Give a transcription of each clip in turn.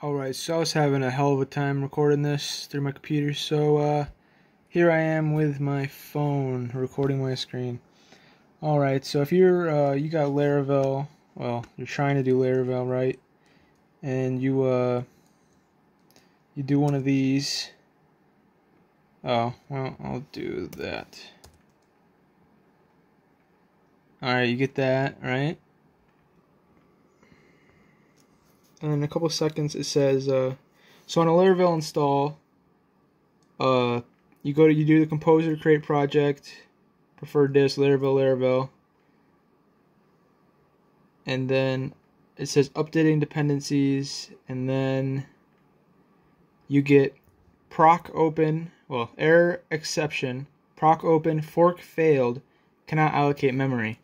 Alright, so I was having a hell of a time recording this through my computer, so uh, here I am with my phone recording my screen. Alright, so if you're, uh, you got Laravel, well, you're trying to do Laravel, right? And you, uh, you do one of these. Oh, well, I'll do that. Alright, you get that, right? And in a couple seconds it says uh, so on a Laravel install uh, you go to you do the composer create project prefer-dist Laravel Laravel. And then it says updating dependencies and then you get proc open well error exception proc open fork failed cannot allocate memory.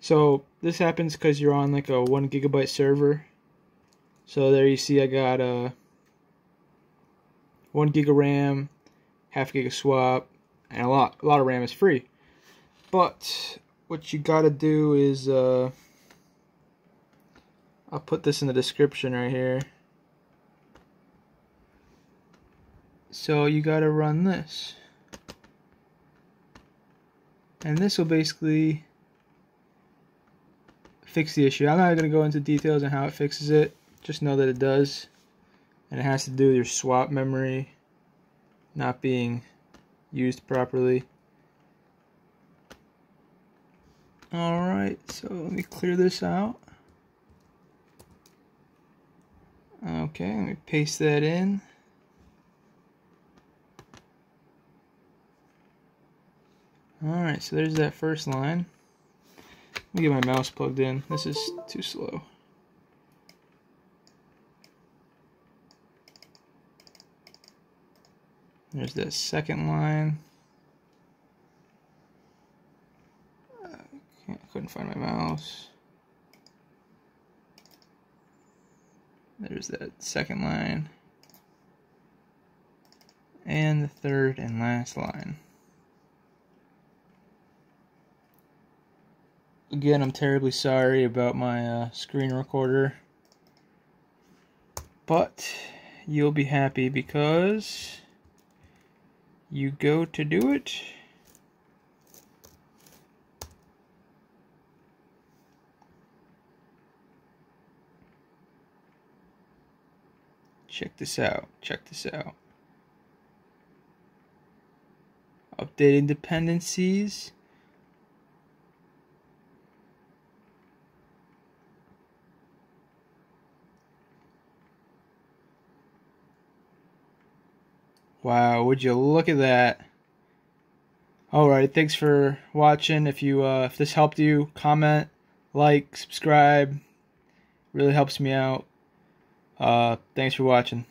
So this happens because you're on like a one gigabyte server so there you see I got a uh, 1 gig of RAM, half gig of swap, and a lot a lot of RAM is free. But what you gotta do is uh, I'll put this in the description right here. So you gotta run this. And this will basically fix the issue. I'm not going to go into details on how it fixes it. Just know that it does. And it has to do with your swap memory not being used properly. Alright, so let me clear this out. Okay, let me paste that in. Alright, so there's that first line. Let me get my mouse plugged in. This is too slow. There's that second line. I couldn't find my mouse. There's that second line. And the third and last line. Again, I'm terribly sorry about my uh, screen recorder. But you'll be happy because you go to do it. Check this out. Check this out. Updating dependencies. Wow, would you look at that? Alright, thanks for watching. If you uh, if this helped you, comment, like, subscribe. Really helps me out. Uh, thanks for watching.